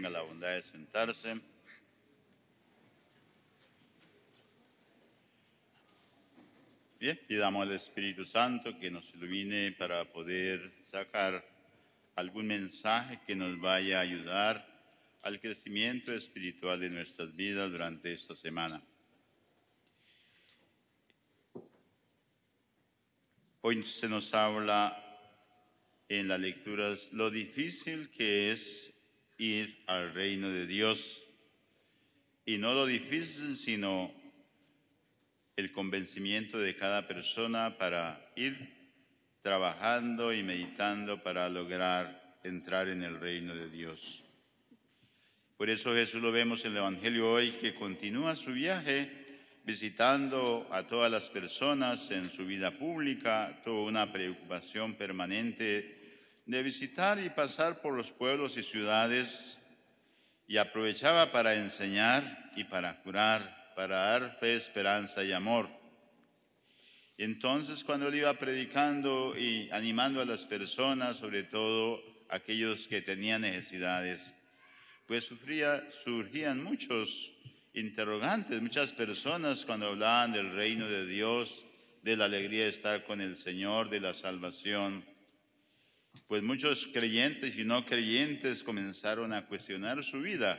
Tenga la bondad de sentarse. Bien, pidamos al Espíritu Santo que nos ilumine para poder sacar algún mensaje que nos vaya a ayudar al crecimiento espiritual de nuestras vidas durante esta semana. Hoy se nos habla en las lecturas lo difícil que es ir al reino de Dios. Y no lo difícil, sino el convencimiento de cada persona para ir trabajando y meditando para lograr entrar en el reino de Dios. Por eso Jesús lo vemos en el Evangelio hoy, que continúa su viaje visitando a todas las personas en su vida pública, tuvo una preocupación permanente de visitar y pasar por los pueblos y ciudades y aprovechaba para enseñar y para curar, para dar fe, esperanza y amor. Entonces cuando él iba predicando y animando a las personas, sobre todo aquellos que tenían necesidades, pues surgían muchos interrogantes, muchas personas cuando hablaban del reino de Dios, de la alegría de estar con el Señor, de la salvación. Pues muchos creyentes y no creyentes comenzaron a cuestionar su vida.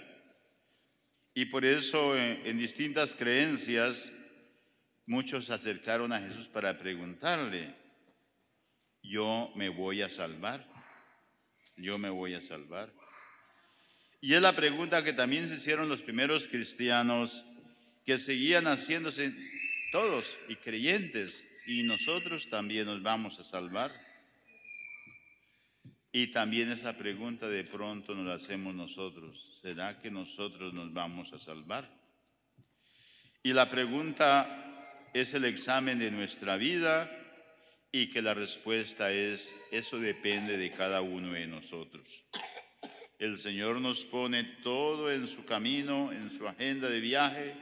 Y por eso en, en distintas creencias muchos se acercaron a Jesús para preguntarle, yo me voy a salvar, yo me voy a salvar. Y es la pregunta que también se hicieron los primeros cristianos que seguían haciéndose todos y creyentes, y nosotros también nos vamos a salvar. Y también esa pregunta de pronto nos la hacemos nosotros. ¿Será que nosotros nos vamos a salvar? Y la pregunta es el examen de nuestra vida y que la respuesta es, eso depende de cada uno de nosotros. El Señor nos pone todo en su camino, en su agenda de viaje,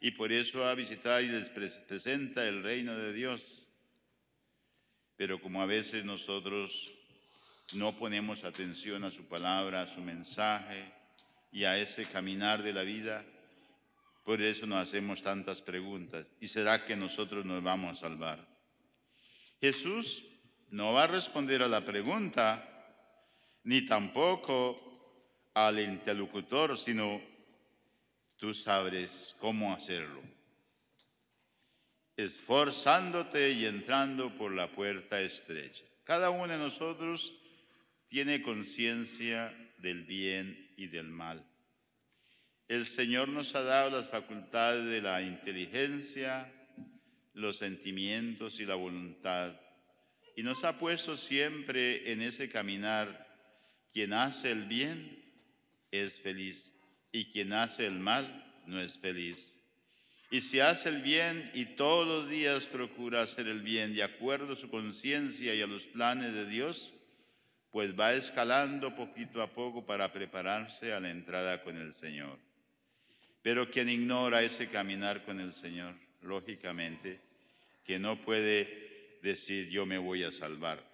y por eso va a visitar y les presenta el reino de Dios. Pero como a veces nosotros no ponemos atención a su palabra, a su mensaje y a ese caminar de la vida, por eso nos hacemos tantas preguntas. ¿Y será que nosotros nos vamos a salvar? Jesús no va a responder a la pregunta, ni tampoco al interlocutor, sino tú sabes cómo hacerlo. Esforzándote y entrando por la puerta estrecha. Cada uno de nosotros tiene conciencia del bien y del mal. El Señor nos ha dado las facultades de la inteligencia, los sentimientos y la voluntad, y nos ha puesto siempre en ese caminar. Quien hace el bien es feliz y quien hace el mal no es feliz. Y si hace el bien y todos los días procura hacer el bien de acuerdo a su conciencia y a los planes de Dios, pues va escalando poquito a poco para prepararse a la entrada con el Señor. Pero quien ignora ese caminar con el Señor, lógicamente, que no puede decir yo me voy a salvar.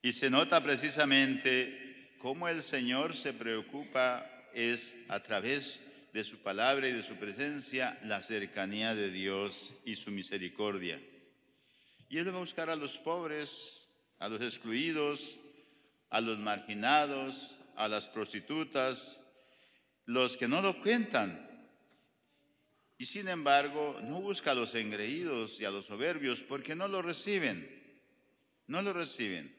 Y se nota precisamente cómo el Señor se preocupa es a través de su palabra y de su presencia la cercanía de Dios y su misericordia. Y Él va a buscar a los pobres, a los excluidos, a los marginados, a las prostitutas, los que no lo cuentan. Y sin embargo, no busca a los engreídos y a los soberbios porque no lo reciben. No lo reciben.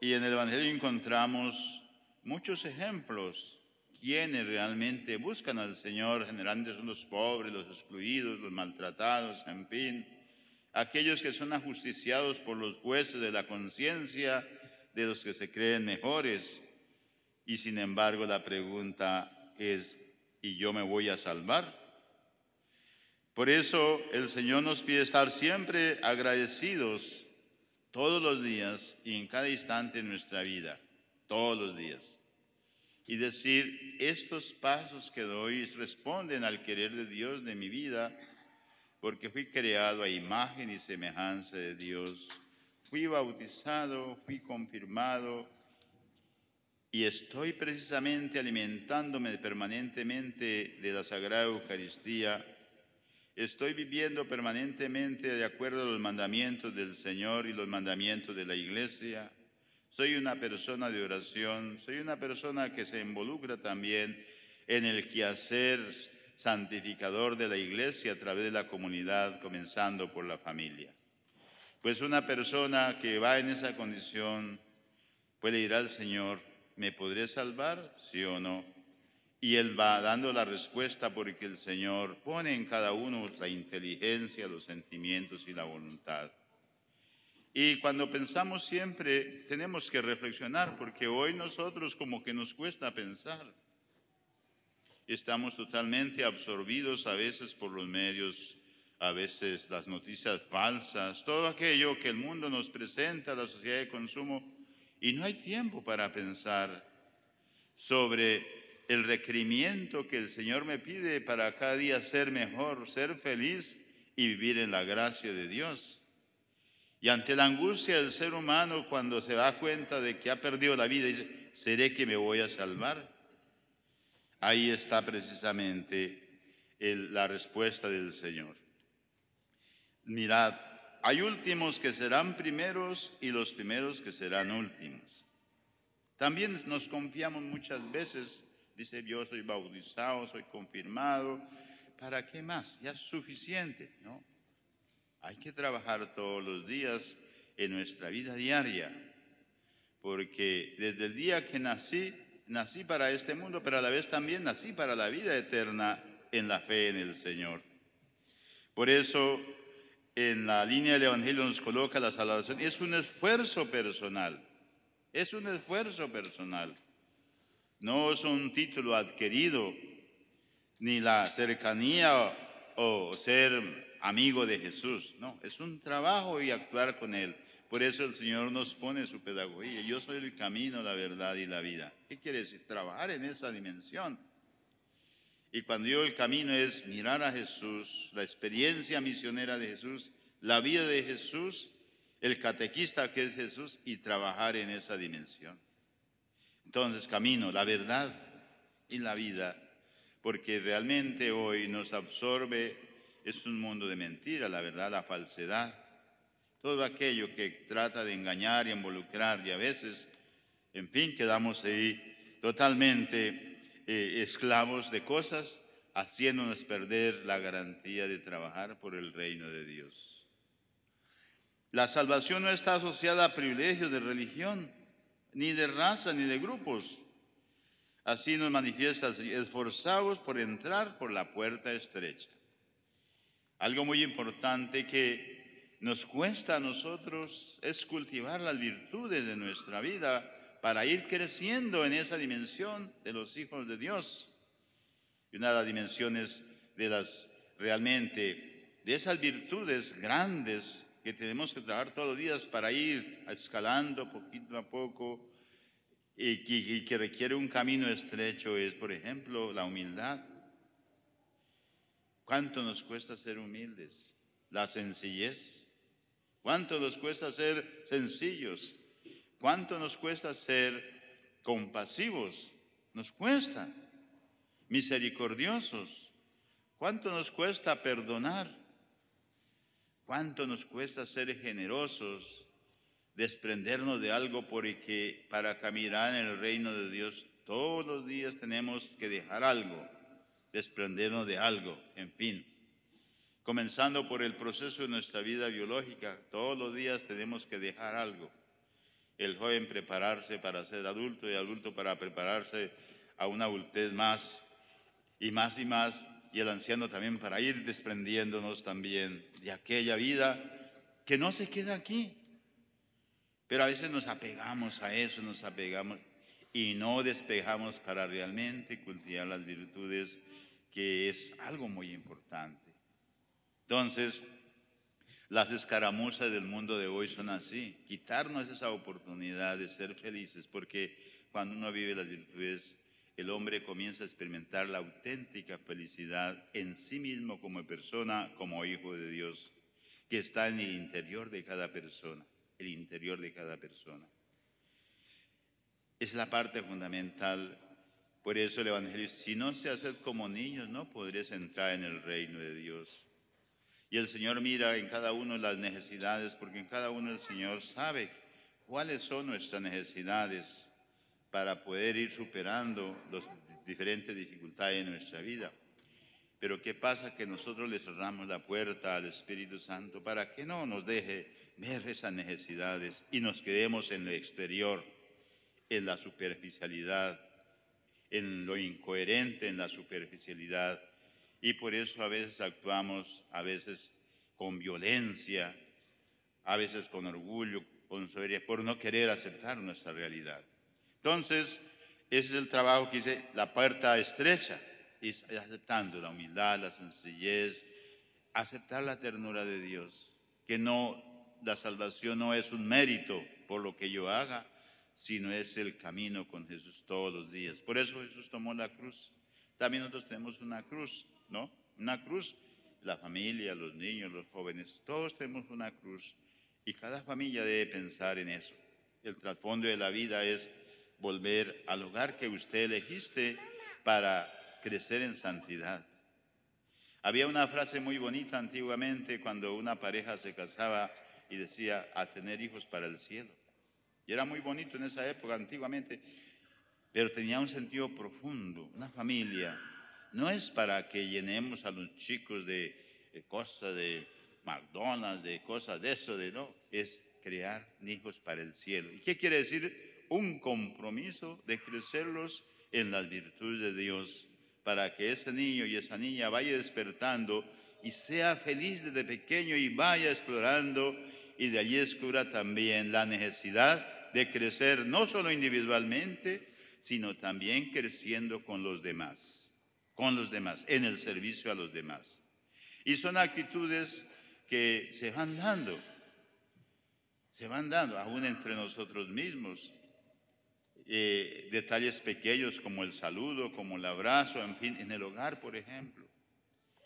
Y en el Evangelio encontramos muchos ejemplos. Quienes realmente buscan al Señor, generalmente son los pobres, los excluidos, los maltratados, en fin. Aquellos que son ajusticiados por los jueces de la conciencia, de los que se creen mejores. Y sin embargo la pregunta es, ¿y yo me voy a salvar? Por eso el Señor nos pide estar siempre agradecidos todos los días y en cada instante de nuestra vida, todos los días. Y decir, estos pasos que doy responden al querer de Dios de mi vida, porque fui creado a imagen y semejanza de Dios. Fui bautizado, fui confirmado y estoy precisamente alimentándome permanentemente de la Sagrada Eucaristía, estoy viviendo permanentemente de acuerdo a los mandamientos del Señor y los mandamientos de la Iglesia, soy una persona de oración, soy una persona que se involucra también en el quehacer santificador de la iglesia a través de la comunidad, comenzando por la familia. Pues una persona que va en esa condición puede ir al Señor, ¿me podré salvar? Sí o no. Y Él va dando la respuesta porque el Señor pone en cada uno la inteligencia, los sentimientos y la voluntad. Y cuando pensamos siempre tenemos que reflexionar porque hoy nosotros como que nos cuesta pensar estamos totalmente absorbidos a veces por los medios, a veces las noticias falsas, todo aquello que el mundo nos presenta, la sociedad de consumo, y no hay tiempo para pensar sobre el requerimiento que el Señor me pide para cada día ser mejor, ser feliz y vivir en la gracia de Dios. Y ante la angustia del ser humano cuando se da cuenta de que ha perdido la vida, dice, ¿seré que me voy a salvar? Ahí está precisamente la respuesta del Señor. Mirad, hay últimos que serán primeros y los primeros que serán últimos. También nos confiamos muchas veces, dice yo soy bautizado, soy confirmado, ¿para qué más? Ya es suficiente, ¿no? Hay que trabajar todos los días en nuestra vida diaria, porque desde el día que nací nací para este mundo, pero a la vez también nací para la vida eterna en la fe en el Señor. Por eso, en la línea del Evangelio nos coloca la salvación. Es un esfuerzo personal. Es un esfuerzo personal. No es un título adquirido, ni la cercanía o ser amigo de Jesús. No, es un trabajo y actuar con Él. Por eso el Señor nos pone su pedagogía. Yo soy el camino, la verdad y la vida. ¿Qué quiere decir? Trabajar en esa dimensión. Y cuando yo el camino es mirar a Jesús, la experiencia misionera de Jesús, la vida de Jesús, el catequista que es Jesús y trabajar en esa dimensión. Entonces, camino, la verdad y la vida, porque realmente hoy nos absorbe, es un mundo de mentira, la verdad, la falsedad todo aquello que trata de engañar y involucrar y a veces, en fin, quedamos ahí totalmente eh, esclavos de cosas, haciéndonos perder la garantía de trabajar por el reino de Dios. La salvación no está asociada a privilegios de religión, ni de raza, ni de grupos. Así nos manifiesta, esforzados por entrar por la puerta estrecha. Algo muy importante que nos cuesta a nosotros es cultivar las virtudes de nuestra vida para ir creciendo en esa dimensión de los hijos de Dios. Y una de las dimensiones de las realmente, de esas virtudes grandes que tenemos que trabajar todos los días para ir escalando poquito a poco y que, y que requiere un camino estrecho es, por ejemplo, la humildad. ¿Cuánto nos cuesta ser humildes? La sencillez ¿Cuánto nos cuesta ser sencillos? ¿Cuánto nos cuesta ser compasivos? Nos cuesta. Misericordiosos. ¿Cuánto nos cuesta perdonar? ¿Cuánto nos cuesta ser generosos? Desprendernos de algo porque para caminar en el reino de Dios todos los días tenemos que dejar algo, desprendernos de algo, en fin comenzando por el proceso de nuestra vida biológica. Todos los días tenemos que dejar algo. El joven prepararse para ser adulto y adulto para prepararse a una adultez más y más y más. Y el anciano también para ir desprendiéndonos también de aquella vida que no se queda aquí. Pero a veces nos apegamos a eso, nos apegamos y no despejamos para realmente cultivar las virtudes, que es algo muy importante. Entonces, las escaramuzas del mundo de hoy son así, quitarnos esa oportunidad de ser felices, porque cuando uno vive las virtudes, el hombre comienza a experimentar la auténtica felicidad en sí mismo como persona, como hijo de Dios, que está en el interior de cada persona, el interior de cada persona. Es la parte fundamental. Por eso el Evangelio, si no se hace como niños, no podréis entrar en el reino de Dios. Y el Señor mira en cada uno las necesidades, porque en cada uno el Señor sabe cuáles son nuestras necesidades para poder ir superando las diferentes dificultades en nuestra vida. Pero ¿qué pasa? Que nosotros le cerramos la puerta al Espíritu Santo para que no nos deje ver esas necesidades y nos quedemos en lo exterior, en la superficialidad, en lo incoherente, en la superficialidad. Y por eso a veces actuamos, a veces con violencia, a veces con orgullo, con soberbia, por no querer aceptar nuestra realidad. Entonces, ese es el trabajo que dice la puerta estrecha, y aceptando la humildad, la sencillez, aceptar la ternura de Dios, que no, la salvación no es un mérito por lo que yo haga, sino es el camino con Jesús todos los días. Por eso Jesús tomó la cruz. También nosotros tenemos una cruz, ¿no? Una cruz, la familia, los niños, los jóvenes, todos tenemos una cruz y cada familia debe pensar en eso. El trasfondo de la vida es volver al hogar que usted elegiste para crecer en santidad. Había una frase muy bonita antiguamente cuando una pareja se casaba y decía a tener hijos para el cielo. Y era muy bonito en esa época antiguamente, pero tenía un sentido profundo. Una familia no es para que llenemos a los chicos de, cosas de McDonald's, de cosas de eso, de no, es crear hijos para el cielo. ¿Y qué quiere decir? Un compromiso de crecerlos en las virtudes de Dios para que ese niño y esa niña vaya despertando y sea feliz desde pequeño y vaya explorando y de allí descubra también la necesidad de crecer no solo individualmente, sino también creciendo con los demás, con los demás, en el servicio a los demás. Y son actitudes que se van dando, se van dando aún entre nosotros mismos. Eh, detalles pequeños como el saludo, como el abrazo, en fin, en el hogar, por ejemplo.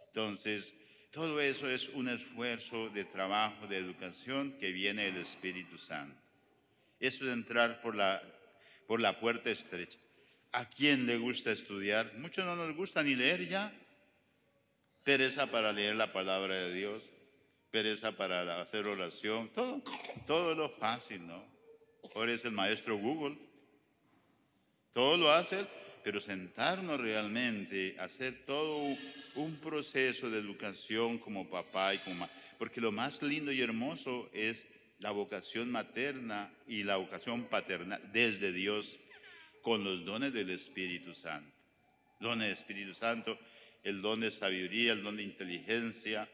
Entonces, todo eso es un esfuerzo de trabajo, de educación que viene del Espíritu Santo. Eso es entrar por la, por la puerta estrecha. ¿A quién le gusta estudiar? Muchos no nos gusta ni leer ya. Pereza para leer la palabra de Dios, pereza para hacer oración, todo, todo lo fácil, ¿no? Ahora es el maestro Google. Todo lo hace pero sentarnos realmente, hacer todo un proceso de educación como papá y como mamá, porque lo más lindo y hermoso es la vocación materna y la vocación paterna desde Dios con los dones del Espíritu Santo. Dones del Espíritu Santo, el don de sabiduría, el don de inteligencia,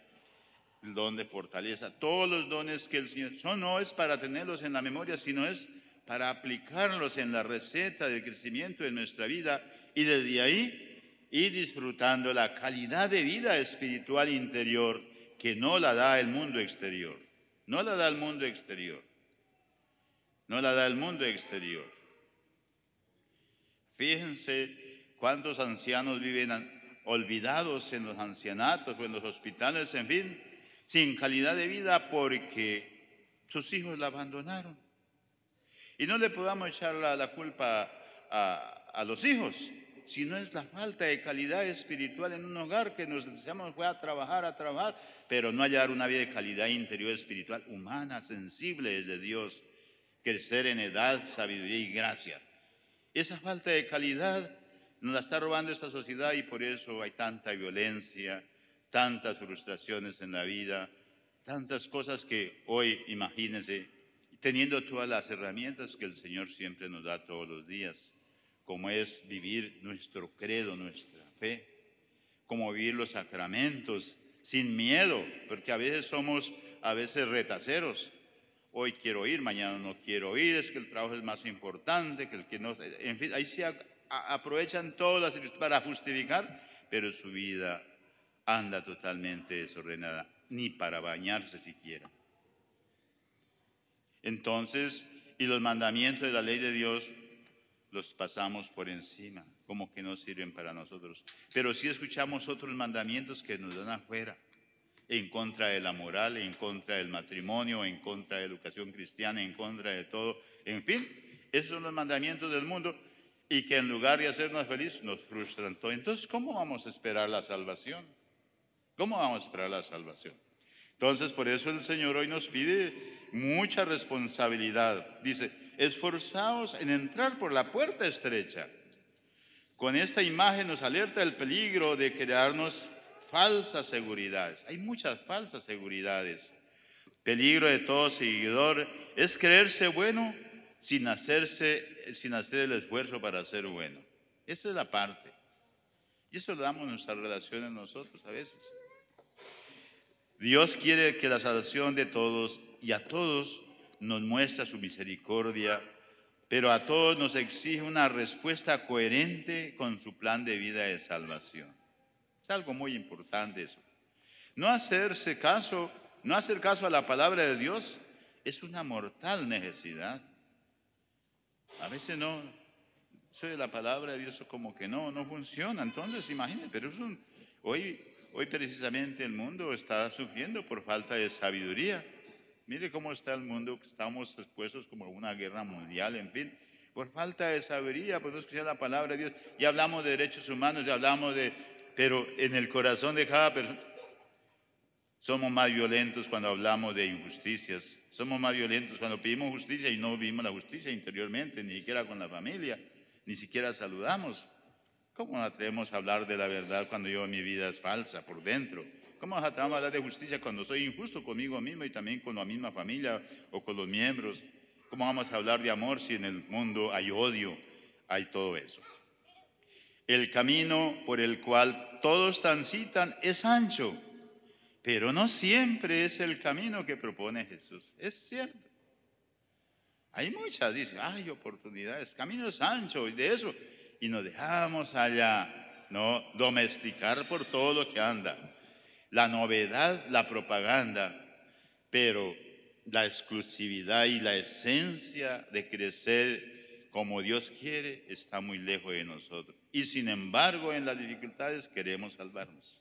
el don de fortaleza, todos los dones que el Señor son no es para tenerlos en la memoria, sino es para aplicarlos en la receta del crecimiento de nuestra vida y desde ahí ir disfrutando la calidad de vida espiritual interior que no la da el mundo exterior. No la da el mundo exterior. No la da el mundo exterior. Fíjense cuántos ancianos viven olvidados en los ancianatos o en los hospitales, en fin, sin calidad de vida porque sus hijos la abandonaron. Y no le podamos echar la, culpa a, los hijos, sino es la falta de calidad espiritual en un hogar que nos deseamos fue a trabajar, a trabajar, pero no hallar una vida de calidad interior espiritual, humana, sensible de Dios, crecer en edad, sabiduría y gracia. Esa falta de calidad nos la está robando esta sociedad y por eso hay tanta violencia, tantas frustraciones en la vida, tantas cosas que hoy, imagínense, teniendo todas las herramientas que el Señor siempre nos da todos los días, como es vivir nuestro credo, nuestra fe, como vivir los sacramentos sin miedo, porque a veces somos a veces retaceros. Hoy quiero ir, mañana no quiero ir, es que el trabajo es más importante que el que no. En fin, ahí se aprovechan todas las para justificar, pero su vida anda totalmente desordenada, ni para bañarse siquiera. Entonces, y los mandamientos de la ley de Dios los pasamos por encima, como que no sirven para nosotros. Pero si escuchamos otros mandamientos que nos dan afuera, en contra de la moral, en contra del matrimonio, en contra de la educación cristiana, en contra de todo. En fin, esos son los mandamientos del mundo y que en lugar de hacernos felices nos frustran todo. Entonces, ¿cómo vamos a esperar la salvación? ¿Cómo vamos a esperar la salvación? Entonces, por eso el Señor hoy nos pide mucha responsabilidad. Dice, esforzaos en entrar por la puerta estrecha. Con esta imagen nos alerta el peligro de crearnos falsas seguridades. Hay muchas falsas seguridades. Peligro de todo seguidor es creerse bueno sin hacerse, sin hacer el esfuerzo para ser bueno. Esa es la parte. Y eso lo damos en nuestras relaciones nosotros a veces. Dios quiere que la salvación de todos y a todos nos muestra su misericordia, pero a todos nos exige una respuesta coherente con su plan de vida de salvación. Es algo muy importante eso. No hacerse caso, no hacer caso a la palabra de Dios es una mortal necesidad. A veces no, eso de la palabra de Dios como que no, no funciona. Entonces, imagínense, pero es un, hoy Hoy precisamente el mundo está sufriendo por falta de sabiduría. Mire cómo está el mundo, estamos expuestos como a una guerra mundial, en fin, por falta de sabiduría, por no escuchar la palabra de Dios. Ya hablamos de derechos humanos, ya hablamos de, pero en el corazón de cada persona somos más violentos cuando hablamos de injusticias, somos más violentos cuando pedimos justicia y no vivimos la justicia interiormente, ni siquiera con la familia, ni siquiera saludamos. ¿Cómo nos atrevemos a hablar de la verdad cuando yo mi vida es falsa por dentro? ¿Cómo nos atrevemos a hablar de justicia cuando soy injusto conmigo mismo y también con la misma familia o con los miembros? ¿Cómo vamos a hablar de amor si en el mundo hay odio, hay todo eso? El camino por el cual todos transitan es ancho, pero no siempre es el camino que propone Jesús. Es cierto. Hay muchas, dice, hay oportunidades, camino es ancho y de eso y nos dejamos allá, ¿no? Domesticar por todo lo que anda. La novedad, la propaganda, pero la exclusividad y la esencia de crecer como Dios quiere está muy lejos de nosotros. Y sin embargo, en las dificultades queremos salvarnos.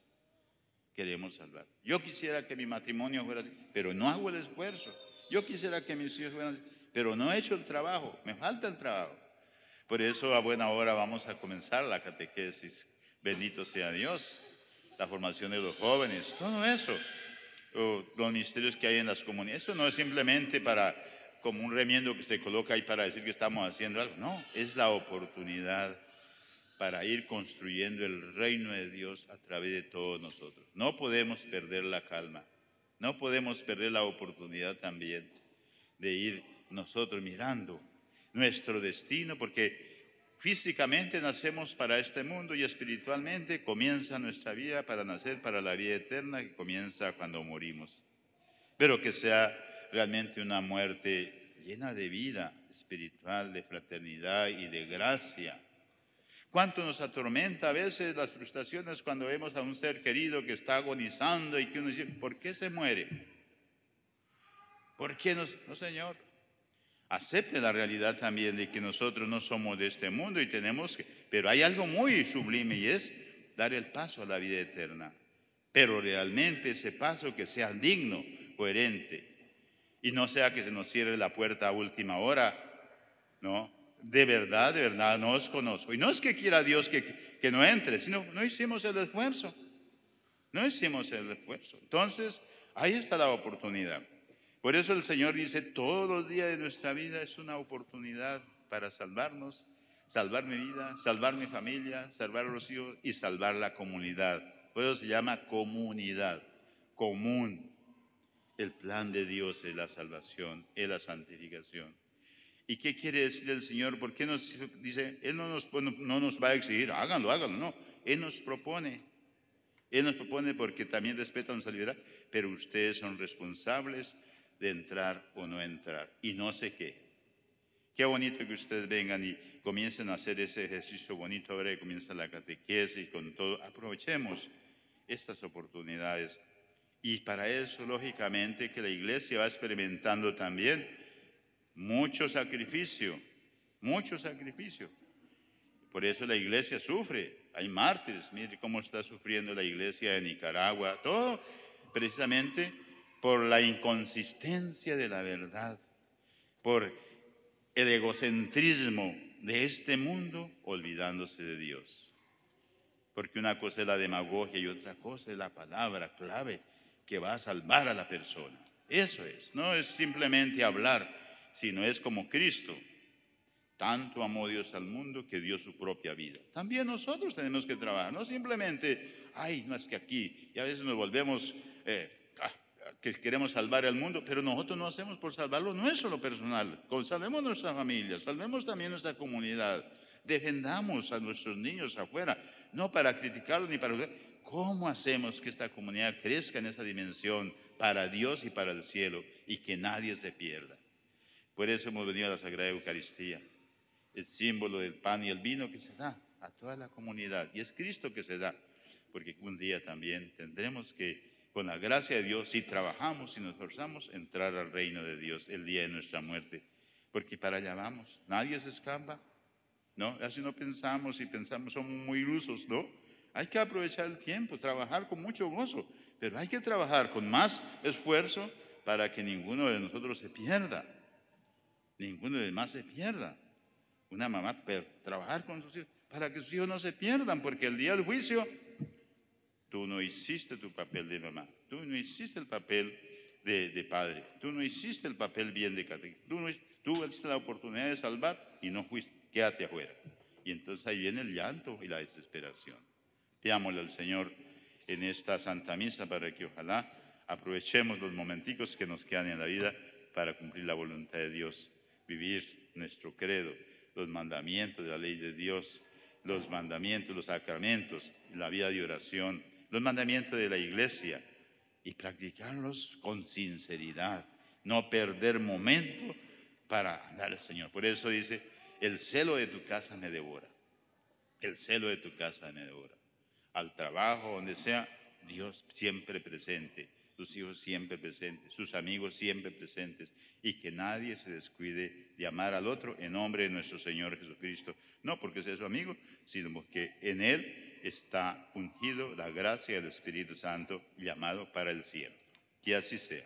Queremos salvar. Yo quisiera que mi matrimonio fuera así, pero no hago el esfuerzo. Yo quisiera que mis hijos fueran así, pero no he hecho el trabajo. Me falta el trabajo. Por eso a buena hora vamos a comenzar la catequesis. Bendito sea Dios. La formación de los jóvenes, todo eso. los misterios que hay en las comunidades. Eso no es simplemente para como un remiendo que se coloca ahí para decir que estamos haciendo algo. No, es la oportunidad para ir construyendo el reino de Dios a través de todos nosotros. No podemos perder la calma. No podemos perder la oportunidad también de ir nosotros mirando nuestro destino, porque físicamente nacemos para este mundo y espiritualmente comienza nuestra vida para nacer para la vida eterna que comienza cuando morimos. Pero que sea realmente una muerte llena de vida espiritual, de fraternidad y de gracia. ¿Cuánto nos atormenta a veces las frustraciones cuando vemos a un ser querido que está agonizando y que uno dice, ¿por qué se muere? ¿Por qué no? No, Señor, acepte la realidad también de que nosotros no somos de este mundo y tenemos que, pero hay algo muy sublime y es dar el paso a la vida eterna. Pero realmente ese paso que sea digno, coherente y no sea que se nos cierre la puerta a última hora, ¿no? De verdad, de verdad, no os conozco. Y no es que quiera Dios que, que no entre, sino no hicimos el esfuerzo. No hicimos el esfuerzo. Entonces, ahí está la oportunidad. Por eso el Señor dice, todos los días de nuestra vida es una oportunidad para salvarnos, salvar mi vida, salvar mi familia, salvar a los hijos y salvar la comunidad. Por eso se llama comunidad, común. El plan de Dios es la salvación, es la santificación. ¿Y qué quiere decir el Señor? ¿Por qué nos dice? Él no nos, no nos va a exigir, háganlo, háganlo, no. Él nos propone. Él nos propone porque también respeta nuestra libertad, pero ustedes son responsables de entrar o no entrar. Y no sé qué. Qué bonito que ustedes vengan y comiencen a hacer ese ejercicio bonito ahora que comienza la catequesis y con todo. Aprovechemos estas oportunidades. Y para eso, lógicamente, que la iglesia va experimentando también mucho sacrificio, mucho sacrificio. Por eso la iglesia sufre. Hay mártires. Mire cómo está sufriendo la iglesia de Nicaragua. Todo precisamente por la inconsistencia de la verdad, por el egocentrismo de este mundo olvidándose de Dios. Porque una cosa es la demagogia y otra cosa es la palabra clave que va a salvar a la persona. Eso es, no es simplemente hablar, sino es como Cristo. Tanto amó Dios al mundo que dio su propia vida. También nosotros tenemos que trabajar, no simplemente, ay, no es que aquí, y a veces nos volvemos, eh, ah, que queremos salvar al mundo, pero nosotros no hacemos por salvarlo nuestro, lo personal. Salvemos nuestra familia, salvemos también nuestra comunidad, defendamos a nuestros niños afuera, no para criticarlos ni para... ¿Cómo hacemos que esta comunidad crezca en esa dimensión para Dios y para el cielo y que nadie se pierda? Por eso hemos venido a la Sagrada Eucaristía el símbolo del pan y el vino que se da a toda la comunidad. Y es Cristo que se da, porque un día también tendremos que, con la gracia de Dios, si trabajamos, y nos esforzamos, entrar al reino de Dios el día de nuestra muerte. Porque para allá vamos, nadie se escapa, ¿no? Así no pensamos y pensamos, somos muy ilusos, ¿no? Hay que aprovechar el tiempo, trabajar con mucho gozo, pero hay que trabajar con más esfuerzo para que ninguno de nosotros se pierda. Ninguno de demás se pierda una mamá trabajar con sus hijos para que sus hijos no se pierdan, porque el día del juicio tú no hiciste tu papel de mamá, tú no hiciste el papel de, padre, tú no hiciste el papel bien de catequista, tú no tuviste la oportunidad de salvar y no fuiste, quédate afuera. Y entonces ahí viene el llanto y la desesperación. Pidámosle al Señor en esta Santa Misa para que ojalá aprovechemos los momenticos que nos quedan en la vida para cumplir la voluntad de Dios, vivir nuestro credo los mandamientos de la ley de Dios, los mandamientos, los sacramentos, la vida de oración, los mandamientos de la iglesia y practicarlos con sinceridad, no perder momento para dar al Señor. Por eso dice, el celo de tu casa me devora, el celo de tu casa me devora. Al trabajo, donde sea, Dios siempre presente sus hijos siempre presentes, sus amigos siempre presentes, y que nadie se descuide de amar al otro en nombre de nuestro Señor Jesucristo, no porque sea su amigo, sino porque en Él está ungido la gracia del Espíritu Santo llamado para el cielo. Que así sea.